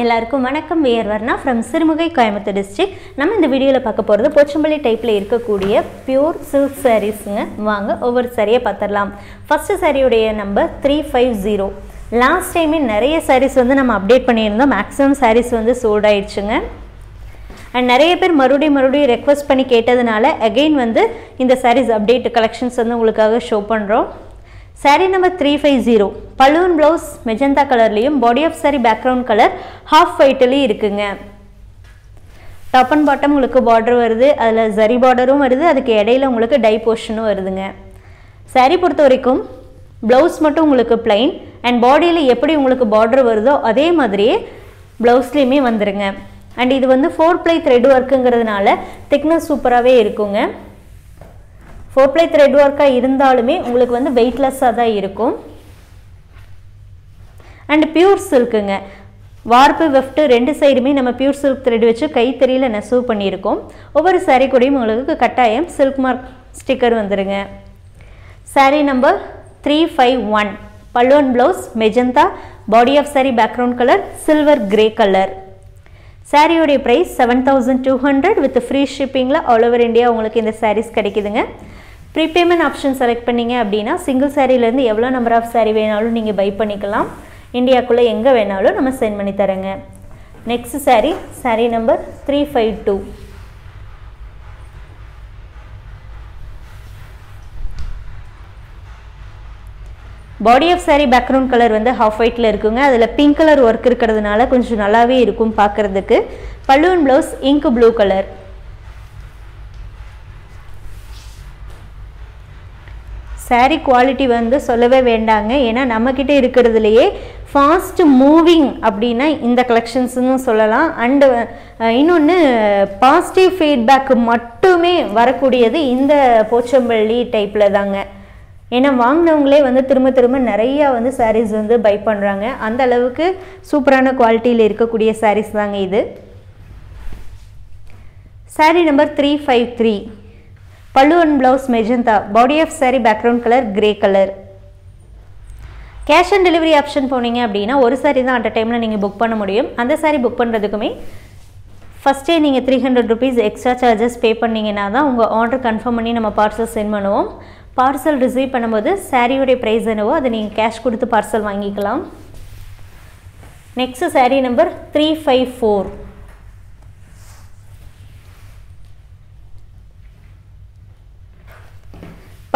எல்லாருக்கும் வணக்கம். We're Varna from Sirumugai Coimbatore district நம்ம இந்த வீடியோவில் பார்க்க போகிறது போச்சம்பள்ளி டைப்பில் இருக்கக்கூடிய பியூர் சில்க் சாரீஸுங்க வாங்க ஒவ்வொரு சாரியை பார்த்துடலாம் ஃபஸ்ட்டு சாரியுடைய number three five zero last டைமே நிறைய சாரீஸ் வந்து நம்ம அப்டேட் பண்ணியிருந்தோம். மேக்ஸிமம் சாரீஸ் வந்து சோல்ட் ஆயிடுச்சுங்க. அண்ட் நிறைய பேர் மறுபடியும் மறுபடியும் ரெக்வஸ்ட் பண்ணி கேட்டதுனால அகெயின் வந்து இந்த சாரீஸ் அப்டேட் கலெக்ஷன்ஸ் வந்து உங்களுக்காக ஷோ பண்ணுறோம் saree number three five zero balloon blouse magenta கலர்லேயும் body of saree background colour half ஒயிட்லேயும் இருக்குங்க. டாப் அண்ட் பாட்டம் உங்களுக்கு பார்டர் வருது அதில் ஜரி பார்டரும் வருது அதுக்கு இடையில உங்களுக்கு டை போர்ஷனும் வருதுங்க. சாரீ பொறுத்த வரைக்கும் ப்ளவுஸ் மட்டும் உங்களுக்கு பிளைன் அண்ட் பாடியில் எப்படி உங்களுக்கு பார்டர் வருதோ அதே மாதிரியே ப்ளவுஸ்லேயுமே வந்துடுங்க அண்ட் இது வந்து ஃபோர் ப்ளை த்ரெட் ஒர்க்குங்கிறதுனால திக்னஸ் சூப்பராகவே இருக்குங்க. ஃபோர் ப்ளை த்ரெட் ஒர்க்காக இருந்தாலுமே உங்களுக்கு வந்து வெயிட்லெஸ்ஸாக தான் இருக்கும். அண்ட் பியூர் சில்க்குங்க வார்ப்பு வெஃப்ட்டு ரெண்டு சைடுமே நம்ம பியூர் சில்க் த்ரெட் வச்சு கைத்தறியில் நெசவு பண்ணியிருக்கோம். ஒவ்வொரு சாரீ கூடயும் உங்களுக்கு கட்டாயம் சில்க் மார்க் ஸ்டிக்கர் வந்துடுங்க sari number three five one பல்லுவன் blouse magenta body of saree background colour silver grey colour சாரியோடைய price seven thousand two hundred with free ஷிப்பிங்கில் all over India உங்களுக்கு இந்த சாரீஸ் கிடைக்குதுங்க. ப்ரீபேமெண்ட் ஆப்ஷன் செலக்ட் பண்ணிங்க அப்படின்னா single சாரீலேருந்து எவ்வளோ number of sari வேணாலும் நீங்கள் by பண்ணிக்கலாம். இந்தியாக்குள்ளே எங்கே வேணாலும் நம்ம சென்ட் பண்ணி தரேங்க. Next sari sari number three five two body of saree background colour வந்து ஹாஃப் ஒயிட்டில் இருக்குங்க. அதில் பிங்க் கலர் ஒர்க் இருக்கிறதுனால கொஞ்சம் நல்லாவே இருக்கும் பார்க்குறதுக்கு. பல்லுவன் blouse ink blue colour saree quality வந்து சொல்லவே வேண்டாங்க. ஏன்னா நம்மக்கிட்ட இருக்கிறதுலையே ஃபாஸ்ட் மூவிங் அப்படின்னா இந்த கலெக்ஷன்ஸ்னு சொல்லலாம். அண்டு இன்னொன்று பாசிட்டிவ் ஃபீட்பேக் மட்டுமே வரக்கூடியது இந்த போச்சம்பள்ளி டைப்பில் தாங்க. ஏன்னா வாங்கினவங்களே வந்து திரும்ப திரும்ப நிறையா வந்து சாரீஸ் வந்து பை பண்ணுறாங்க அந்த அளவுக்கு சூப்பரான குவாலிட்டியில் இருக்கக்கூடிய சாரீஸ் தாங்க இது. Saree number three five three pallu and blouse magenta body of saree background colour grey colour cash on delivery option போனீங்க அப்படின்னா ஒரு சாரீ தான் அட் டைமில் நீங்கள் புக் பண்ண முடியும். அந்த saree புக் பண்ணுறதுக்குமே ஃபஸ்ட்டே நீங்கள் three hundred rupees extra charges pay பண்ணிங்கன்னா தான் உங்கள் ஆர்டர் கன்ஃபார்ம் பண்ணி நம்ம பார்சல் சென்ட் பண்ணுவோம். பார்சல் ரிசீவ் பண்ணும்போது சாரியோடைய ப்ரைஸ் என்னவோ அதை நீங்கள் கேஷ் கொடுத்து பார்சல் வாங்கிக்கலாம். Next saree number three five four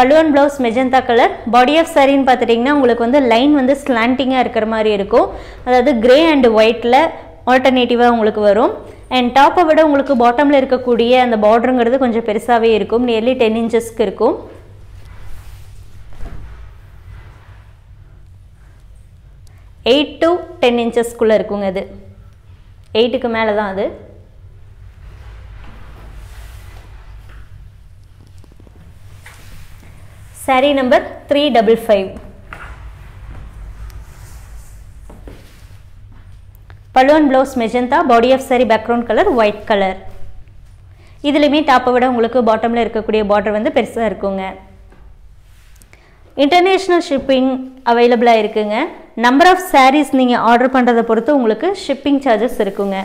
பல்லுவன் blouse magenta colour body of சாரின்னு பார்த்துட்டிங்கன்னா உங்களுக்கு வந்து லைன் வந்து ஸ்லாண்டிங்காக இருக்கிற மாதிரி இருக்கும். அதாவது கிரே அண்ட் ஒயிட்டில் ஆல்டர்னேட்டிவாக உங்களுக்கு வரும். அண்ட் டாப்பை விட உங்களுக்கு பாட்டமில் இருக்கக்கூடிய அந்த பார்டருங்கிறது கொஞ்சம் பெருசாகவே இருக்கும். நியர்லி டென் இன்ச்சஸ்க்கு இருக்கும். எயிட் டு டென் இன்ச்சஸ்க்குள்ளே இருக்குங்க அது எயிட்டுக்கு மேலே தான் அது. Saree number three double five பல்லுவன் blouse magenta body of saree background colour white colour இதுலேயுமே டாப்பை விட உங்களுக்கு பாட்டமில் இருக்கக்கூடிய பார்டர் வந்து பெருசாக இருக்குங்க. இன்டர்நேஷ்னல் ஷிப்பிங் அவைலபிளாக இருக்குங்க. நம்பர் ஆஃப் சாரீஸ் நீங்கள் ஆர்டர் பண்ணுறதை பொறுத்து உங்களுக்கு ஷிப்பிங் சார்ஜஸ் இருக்குங்க.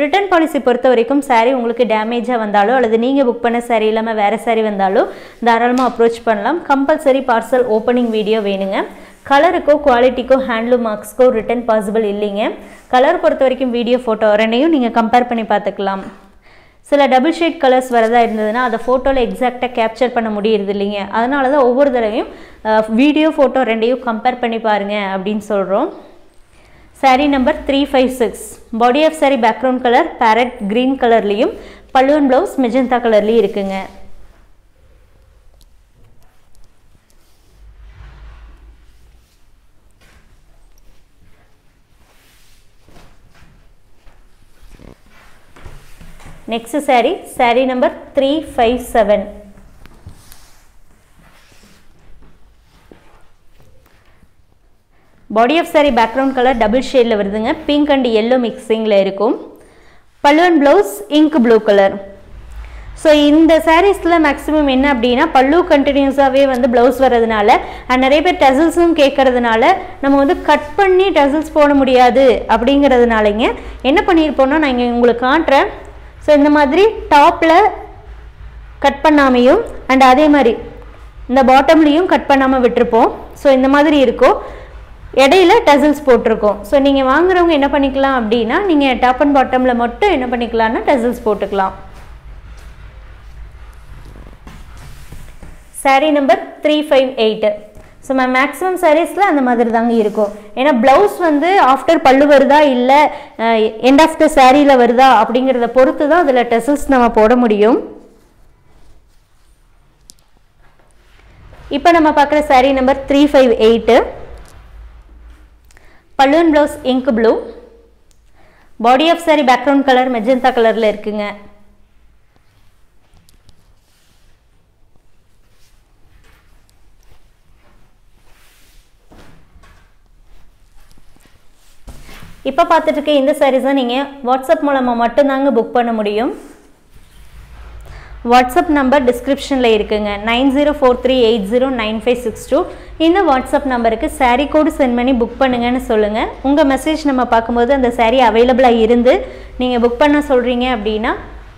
ரிட்டர்ன் பாலிசி பொறுத்த வரைக்கும் சாரீ உங்களுக்கு டேமேஜாக வந்தாலோ அல்லது நீங்கள் புக் பண்ண சாரீ இல்லாமல் வேறு சாரீ வந்தாலோ தாராளமாக அப்ரோச் பண்ணலாம். கம்பல்சரி பார்சல் ஓப்பனிங் வீடியோ வேணுங்க. கலருக்கோ குவாலிட்டிக்கோ ஹேண்ட்லூம் மார்க்ஸ்க்கோ ரிட்டர்ன் பாசிபிள் இல்லைங்க. கலர் பொறுத்த வரைக்கும் வீடியோ ஃபோட்டோ ரெண்டையும் நீங்கள் கம்பேர் பண்ணி பார்த்துக்கலாம். சில டபுள் ஷேட் கலர்ஸ் வரதா இருந்ததுன்னா அதை ஃபோட்டோவில் எக்ஸாக்டாக கேப்சர் பண்ண முடியறது இல்லைங்க. அதனால தான் ஒவ்வொரு தடவையும் வீடியோ ஃபோட்டோ ரெண்டையும் கம்பேர் பண்ணி பாருங்கள் அப்படின்னு சொல்கிறோம் saree number three five six body of saree background colour parrot green கலர்லேயும் பல்லுவன் ப்ளவுஸ் மெஜந்தா கலர்லேயும் இருக்குங்க. Next saree saree number three five seven body of saree background colour double ஷேடில் வருதுங்க. பிங்க் அண்ட் எல்லோ மிக்சிங்கில் இருக்கும். பல்லுவன் blouse ink blue colour so இந்த சாரீஸில் மேக்ஸிமம் என்ன அப்படின்னா பல்லு கண்டினியூஸாகவே வந்து ப்ளவுஸ் வர்றதுனால அண்ட் நிறைய பேர் டசல்ஸும் கேட்கறதுனால நம்ம வந்து கட் பண்ணி டசல்ஸ் போட முடியாது அப்படிங்கிறதுனாலங்க என்ன பண்ணியிருப்போம்னா நான் இங்கே உங்களுக்கு காட்டுறேன் ஸோ இந்த மாதிரி டாப்பில் கட் பண்ணாமையும் அண்ட் அதே மாதிரி இந்த பாட்டம்லேயும் கட் பண்ணாமல் விட்டுருப்போம். ஸோ இந்த மாதிரி இருக்கும். இடையில டசல்ஸ் போட்டிருக்கோம். ஸோ நீங்கள் வாங்குறவங்க என்ன பண்ணிக்கலாம் அப்படின்னா நீங்கள் டாப் அண்ட் பாட்டமில் மட்டும் என்ன பண்ணிக்கலாம்னா டசல்ஸ் போட்டுக்கலாம். Saree number three five eight so ma'am maximum சாரீஸில் அந்த மாதிரி தாங்க இருக்கும். ஏன்னா ப்ளவுஸ் வந்து ஆஃப்டர் பல்லு வருதா இல்லை எண்ட் ஆஃப் த சாரியில் வருதா அப்படிங்கிறத பொறுத்து தான் அதில் டெசல்ஸ் நம்ம போட முடியும். இப்போ நம்ம பார்க்குற saree number three five eight பல்லுவன் blouse ink blue body of saree background colour magenta கலரில் இருக்குங்க. இப்போ பார்த்துட்டு இருக்க இந்த சாரீஸை நீங்கள் வாட்ஸ்அப் மூலமாக மட்டும்தாங்க புக் பண்ண முடியும். வாட்ஸ்அப் நம்பர் டிஸ்கிரிப்ஷனில் இருக்குங்க. Nine zero four three eight zero nine five six two. இந்த வாட்ஸ்அப் நம்பருக்கு சாரீ கோடு சென்ட் பண்ணி புக் பண்ணுங்கன்னு சொல்லுங்கள் உங்கள் மெசேஜ் நம்ம பார்க்கும்போது அந்த சாரீ அவைலபிளாக இருந்து நீங்கள் புக் பண்ண சொல்கிறீங்க அப்படின்னா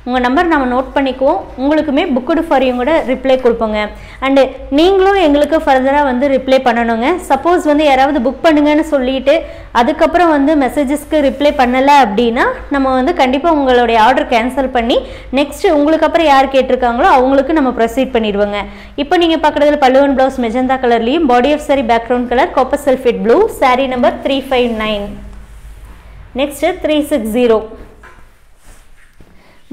உங்கள் நம்பர் நம்ம நோட் பண்ணிக்குவோம். உங்களுக்குமே புக்குடு ஃபாரியும் கூட ரிப்ளை கொடுப்போங்க. அண்டு நீங்களும் எங்களுக்கு ஃபர்தராக வந்து ரிப்ளை பண்ணணுங்க. சப்போஸ் வந்து யாராவது புக் பண்ணுங்கன்னு சொல்லிட்டு அதுக்கப்புறம் வந்து மெசேஜஸ்க்கு ரிப்ளை பண்ணலை அப்படின்னா நம்ம வந்து கண்டிப்பாக உங்களுடைய ஆர்டர் கேன்சல் பண்ணி நெக்ஸ்ட் உங்களுக்கு அப்புறம் யார் கேட்டிருக்காங்களோ அவங்களுக்கு நம்ம ப்ரொசீட் பண்ணிடுவோங்க. இப்போ நீங்கள் பார்க்குறதுல பல்லுவன் ப்ளவுஸ் மெஜந்தா கலர்லேயும் body of saree background colour copper sulphate blue saree number three five nine next three six zero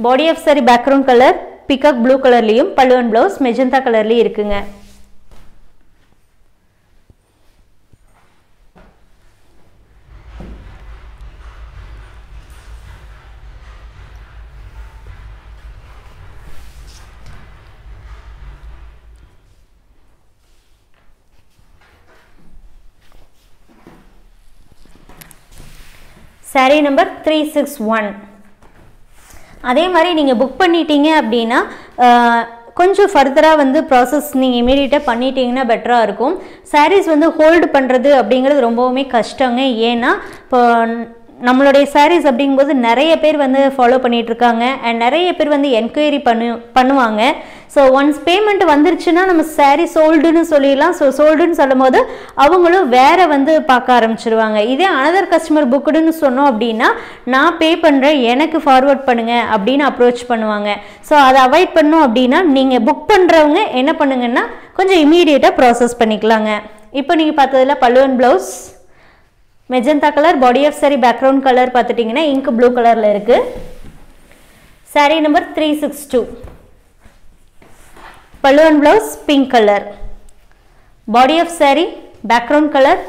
body of saree background colour peacock blue கலர்லேயும் பல்லுவன் ப்ளவுஸ் மெஜந்தா கலர்லேயும் இருக்குங்க saree number three six one அதே மாதிரி நீங்கள் book பண்ணிட்டீங்க அப்படின்னா கொஞ்சம் ஃபர்தராக வந்து ப்ராசஸ் நீங்கள் இமீடியட்டாக பண்ணிட்டீங்கன்னா பெட்டராக இருக்கும். சாரீஸ் வந்து ஹோல்டு பண்ணுறது அப்படிங்கிறது ரொம்பவுமே கஷ்டங்க. ஏன்னா இப்போ நம்மளுடைய சாரீஸ் அப்படிங்கும்போது நிறைய பேர் வந்து ஃபாலோ பண்ணிட்டு இருக்காங்க அண்ட் நிறைய பேர் வந்து என்கொயரி பண்ணு பண்ணுவாங்க. ஸோ ஒன்ஸ் பேமெண்ட் வந்துருச்சுன்னா நம்ம சாரீ சோல்டுன்னு சொல்லிடலாம். ஸோ சோல்டுன்னு சொல்லும் போது அவங்களும் வேற வந்து பார்க்க ஆரம்பிச்சிருவாங்க. இதே அனதர் கஸ்டமர் புக்குடுன்னு சொன்னோம் அப்படின்னா நான் பே பண்ணுறேன் எனக்கு ஃபார்வர்ட் பண்ணுங்க அப்படின்னு அப்ரோச் பண்ணுவாங்க. ஸோ அதை அவாய்ட் பண்ணோம் அப்படின்னா நீங்கள் புக் பண்ணுறவங்க என்ன பண்ணுங்கன்னா கொஞ்சம் இமீடியட்டாக ப்ராசஸ் பண்ணிக்கலாங்க. இப்போ நீங்கள் பார்த்ததுல பல்லுவன் blouse magenta colour body of saree background colour பார்த்துட்டிங்கன்னா இங்க் ப்ளூ கலரில் இருக்குது saree number three six two பல்லுவன் blouse pink colour body of saree background colour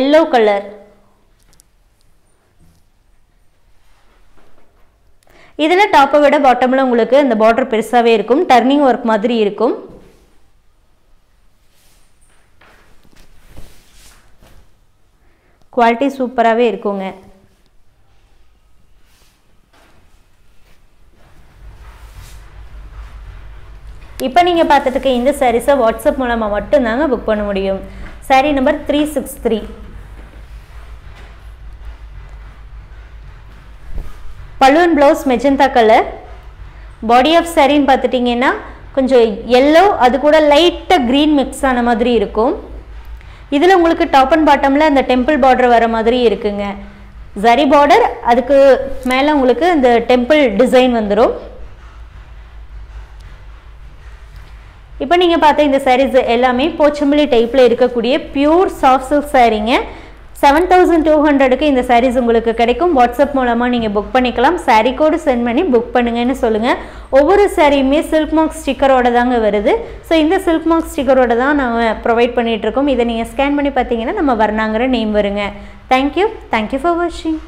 yellow colour இதில் டாப்பை விட பாட்டமில் உங்களுக்கு இந்த பார்டர் பெருசாகவே இருக்கும். டர்னிங் ஒர்க் மாதிரி இருக்கும். குவாலிட்டி சூப்பராகவே இருக்குங்க. இப்போ நீங்கள் பார்த்துட்டு இந்த சாரீஸை வாட்ஸ்அப் மூலமாக மட்டும்தாங்க புக் பண்ண முடியும். Saree number three six three balloon blouse magenta colour body of சாரின்னு பார்த்துட்டிங்கன்னா கொஞ்சம் எல்லோ அது கூட லைட்டாக க்ரீன் மிக்ஸ் ஆன மாதிரி இருக்கும். இதில் உங்களுக்கு டாப் அண்ட் பாட்டமில் அந்த டெம்பிள் பார்டர் வர மாதிரி இருக்குங்க. ஜரி பார்டர் அதுக்கு மேலே உங்களுக்கு இந்த டெம்பிள் டிசைன் வந்துடும் இப்போ நீங்கள் பார்த்த இந்த சாரீஸ் எல்லாமே போச்சம்பள்ளி டைப்பில் இருக்கக்கூடிய பியூர் சாஃப்ட் சில்க் சாரீங்க செவன் தௌசண்ட் டூ ஹண்ட்ரடுக்கு இந்த சாரீஸ் உங்களுக்கு கிடைக்கும். வாட்ஸ்அப் மூலமாக நீங்கள் புக் பண்ணிக்கலாம். சாரீ கோடு சென்ட் பண்ணி புக் பண்ணுங்கன்னு சொல்லுங்கள் ஒவ்வொரு சாரியுமே சில்க் மார்க் ஸ்டிக்கரோட தாங்க வருது. ஸோ இந்த சில்க் மார்க் ஸ்டிக்கரோட தான் நாங்கள் ப்ரொவைட் பண்ணிகிட்ருக்கோம் இதை நீங்கள் ஸ்கேன் பண்ணி பார்த்தீங்கன்னா நம்ம வர்ணாங்கிற நேம் வருங்க. Thank you thank you for வாட்சிங்